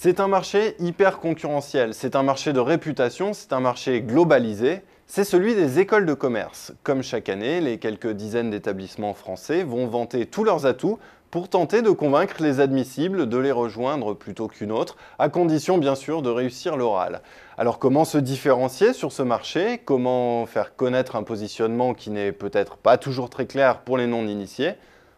C'est un marché hyper concurrentiel, c'est un marché de réputation, c'est un marché globalisé, c'est celui des écoles de commerce. Comme chaque année, les quelques dizaines d'établissements français vont vanter tous leurs atouts pour tenter de convaincre les admissibles de les rejoindre plutôt qu'une autre, à condition bien sûr de réussir l'oral. Alors comment se différencier sur ce marché? Comment faire connaître un positionnement qui n'est peut-être pas toujours très clair pour les non-initiés?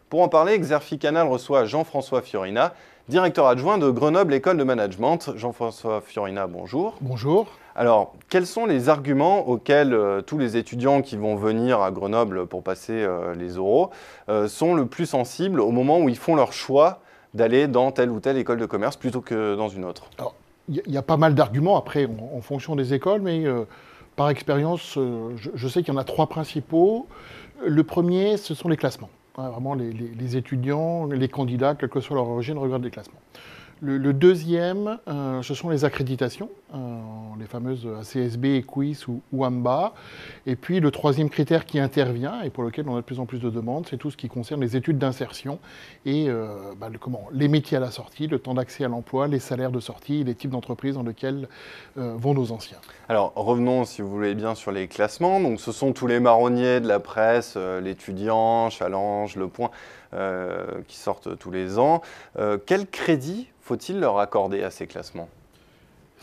Pour en parler, Xerfi Canal reçoit Jean-François Fiorina, directeur adjoint de Grenoble École de Management. Jean-François Fiorina, bonjour. Bonjour. Alors, quels sont les arguments auxquels euh, tous les étudiants qui vont venir à Grenoble pour passer euh, les oraux euh, sont le plus sensibles au moment où ils font leur choix d'aller dans telle ou telle école de commerce plutôt que dans une autre? Il y, a pas mal d'arguments après en, fonction des écoles, mais par expérience, je, sais qu'il y en a trois principaux. Le premier, ce sont les classements. Vraiment, les, étudiants, les candidats, quelle que soit leur origine, regardent les classements. Le, deuxième, euh, ce sont les accréditations, euh, les fameuses ACSB, EQUIS ou, ou, AMBA. Et puis le troisième critère qui intervient et pour lequel on a de plus en plus de demandes, c'est tout ce qui concerne les études d'insertion et euh, bah, les métiers à la sortie, le temps d'accès à l'emploi, les salaires de sortie, les types d'entreprises dans lesquelles vont nos anciens. Alors revenons, si vous voulez bien, sur les classements. Donc ce sont tous les marronniers de la presse, l'étudiant, Challenge, Le Point, qui sortent tous les ans. quel crédit faut-il leur accorder à ces classements?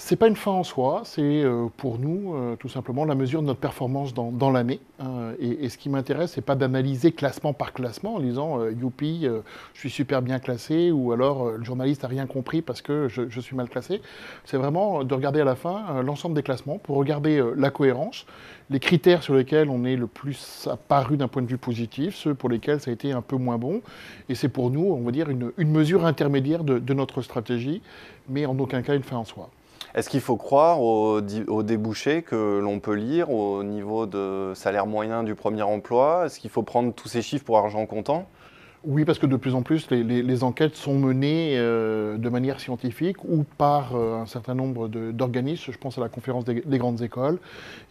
C'est pas une fin en soi, c'est euh, pour nous euh, tout simplement la mesure de notre performance dans, l'année. Hein. et, ce qui m'intéresse, c'est pas d'analyser classement par classement en disant euh, youpi, je suis super bien classé, ou alors le journaliste a rien compris parce que je, suis mal classé. C'est vraiment de regarder à la fin l'ensemble des classements pour regarder la cohérence, les critères sur lesquels on est le plus apparu d'un point de vue positif, ceux pour lesquels ça a été un peu moins bon. Et c'est pour nous, on va dire, une, mesure intermédiaire de notre stratégie, mais en aucun cas une fin en soi. Est-ce qu'il faut croire aux, débouchés que l'on peut lire au niveau de salaire moyen du premier emploi? Est-ce qu'il faut prendre tous ces chiffres pour argent comptant? Oui, parce que de plus en plus, les, enquêtes sont menées euh, de manière scientifique ou par euh, un certain nombre d'organismes. Je pense à la conférence des, grandes écoles.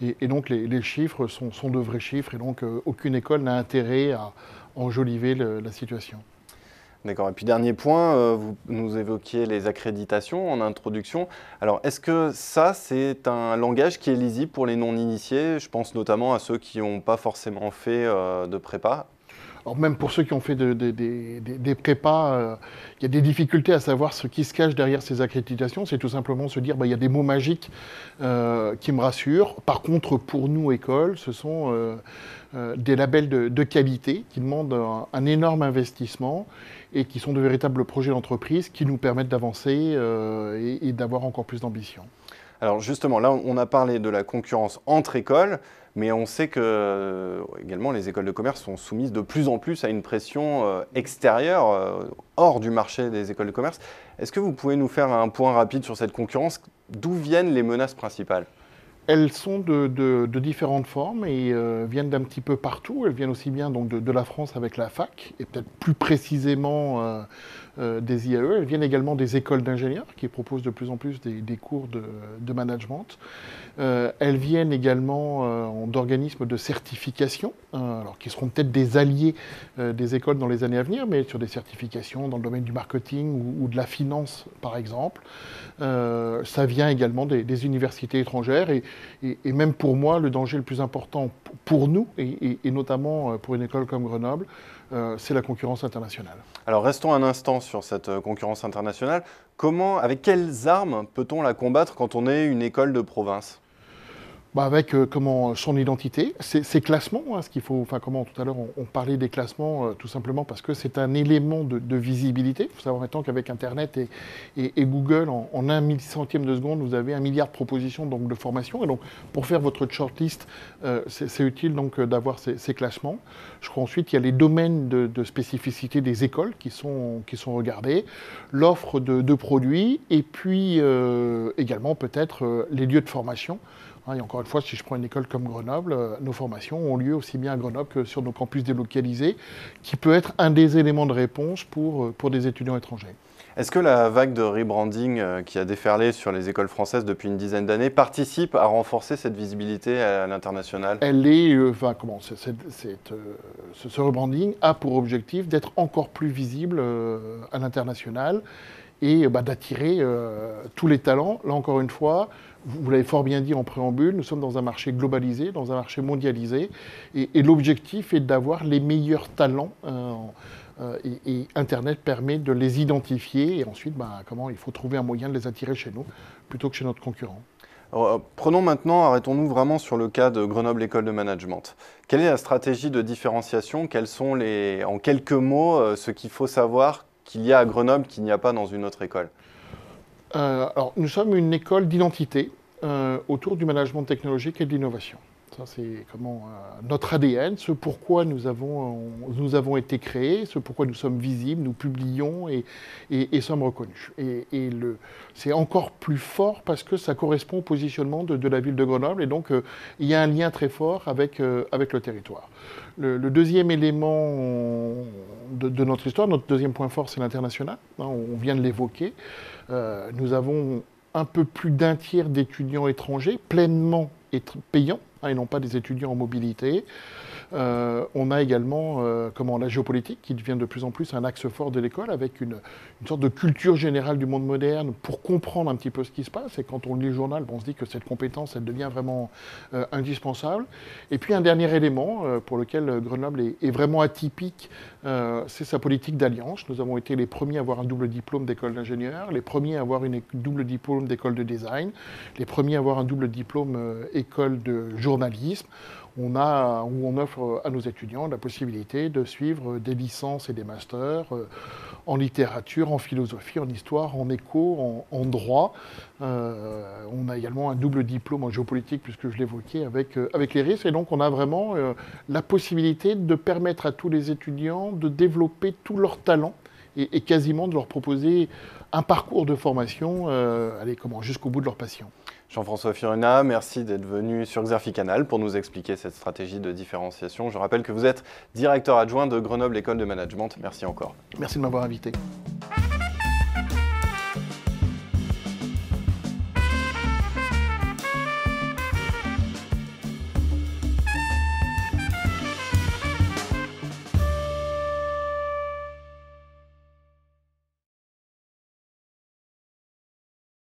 Et, donc, les, chiffres sont, de vrais chiffres. Et donc, euh, aucune école n'a intérêt à enjoliver la situation. D'accord. Et puis dernier point, euh, vous nous évoquiez les accréditations en introduction. Alors est-ce que ça, c'est un langage qui est lisible pour les non-initiés? Je pense notamment à ceux qui n'ont pas forcément fait euh, de prépa. Alors même pour ceux qui ont fait des prépas, euh, il y a des difficultés à savoir ce qui se cache derrière ces accréditations. C'est tout simplement se dire, bah, il y a des mots magiques qui me rassurent. Par contre, pour nous, école, ce sont des labels de, qualité qui demandent un énorme investissement et qui sont de véritables projets d'entreprise qui nous permettent d'avancer euh, et, d'avoir encore plus d'ambition. Alors justement, là, on a parlé de la concurrence entre écoles, mais on sait que euh, également les écoles de commerce sont soumises de plus en plus à une pression euh, extérieure, hors du marché des écoles de commerce. Est-ce que vous pouvez nous faire un point rapide sur cette concurrence? D'où viennent les menaces principales? Elles sont de, différentes formes et euh, viennent d'un petit peu partout. Elles viennent aussi bien donc de, la France avec la fac et peut-être plus précisément euh, euh, des IAE. Elles viennent également des écoles d'ingénieurs qui proposent de plus en plus des, cours de, management. Euh, elles viennent également euh, d'organismes de certification, alors qui seront peut-être des alliés des écoles dans les années à venir, mais sur des certifications dans le domaine du marketing ou, de la finance, par exemple. ça vient également des, universités étrangères et, même pour moi, le danger le plus important pour nous et notamment pour une école comme Grenoble, c'est la concurrence internationale. Alors restons un instant sur cette euh, concurrence internationale. Comment, avec quelles armes peut-on la combattre quand on est une école de province? Bah, avec euh, comment son identité, ses, classements, hein, ce qu'il faut, enfin comment tout à l'heure on, parlait des classements euh, tout simplement parce que c'est un élément de, visibilité. Il faut savoir maintenant qu'avec Internet et, Google, en, un millicentième de seconde, vous avez un milliard de propositions donc, de formation. Et donc pour faire votre shortlist, euh, c'est utile donc d'avoir ces, classements. Je crois ensuite qu'il y a les domaines de, spécificité des écoles qui sont, qui sont regardés, l'offre de, produits et puis également peut-être les lieux de formation. Hein, et encore une fois, si je prends une école comme Grenoble, euh, nos formations ont lieu aussi bien à Grenoble que sur nos campus délocalisés, qui peut être un des éléments de réponse pour, euh, pour des étudiants étrangers. Est-ce que la vague de rebranding euh, qui a déferlé sur les écoles françaises depuis une dizaine d'années participe à renforcer cette visibilité à l'international? Elle est, enfin comment, ce rebranding a pour objectif d'être encore plus visible à l'international et bah, d'attirer tous les talents. Là encore une fois, vous, l'avez fort bien dit en préambule, nous sommes dans un marché globalisé, dans un marché mondialisé, et, l'objectif est d'avoir les meilleurs talents. et, Internet permet de les identifier et ensuite, bah, comment il faut trouver un moyen de les attirer chez nous plutôt que chez notre concurrent. Euh, prenons maintenant, arrêtons-nous vraiment sur le cas de Grenoble École de Management. Quelle est la stratégie de différenciation? Quels sont les, en quelques mots euh, ce qu'il faut savoir qu'il y a à Grenoble qu'il n'y a pas dans une autre école? Euh, Alors, nous sommes une école d'identité autour du management technologique et de l'innovation. Ça, c'est comment euh, notre ADN, ce pourquoi nous avons, nous avons été créés, ce pourquoi nous sommes visibles, nous publions et, sommes reconnus. Et, c'est encore plus fort parce que ça correspond au positionnement de, la ville de Grenoble et donc euh, il y a un lien très fort avec, euh, avec le territoire. Le, deuxième élément de, notre histoire, notre deuxième point fort, c'est l'international. Hein, on vient de l'évoquer. nous avons un peu plus d'un tiers d'étudiants étrangers pleinement payants et non pas des étudiants en mobilité. Euh, on a également euh, comment, la géopolitique qui devient de plus en plus un axe fort de l'école avec une, sorte de culture générale du monde moderne pour comprendre un petit peu ce qui se passe. Et quand on lit le journal, on se dit que cette compétence, elle devient vraiment euh, indispensable. Et puis un dernier élément pour lequel Grenoble est, est vraiment atypique, c'est sa politique d'alliance. Nous avons été les premiers à avoir un double diplôme d'école d'ingénieur, les premiers à avoir une double diplôme d'école de design, les premiers à avoir un double diplôme école de journalisme on où on offre à nos étudiants la possibilité de suivre des licences et des masters euh, en littérature, en philosophie, en histoire, en éco, en, droit. Euh, on a également un double diplôme en géopolitique, puisque je l'évoquais, avec, euh, avec les risques. Et donc, on a vraiment la possibilité de permettre à tous les étudiants de développer tous leurs talents et, quasiment de leur proposer un parcours de formation allez, comment, jusqu'au bout de leur passion. Jean-François Fiorina, merci d'être venu sur Xerfi Canal pour nous expliquer cette stratégie de différenciation. Je rappelle que vous êtes directeur adjoint de Grenoble École de Management. Merci encore. Merci de m'avoir invité.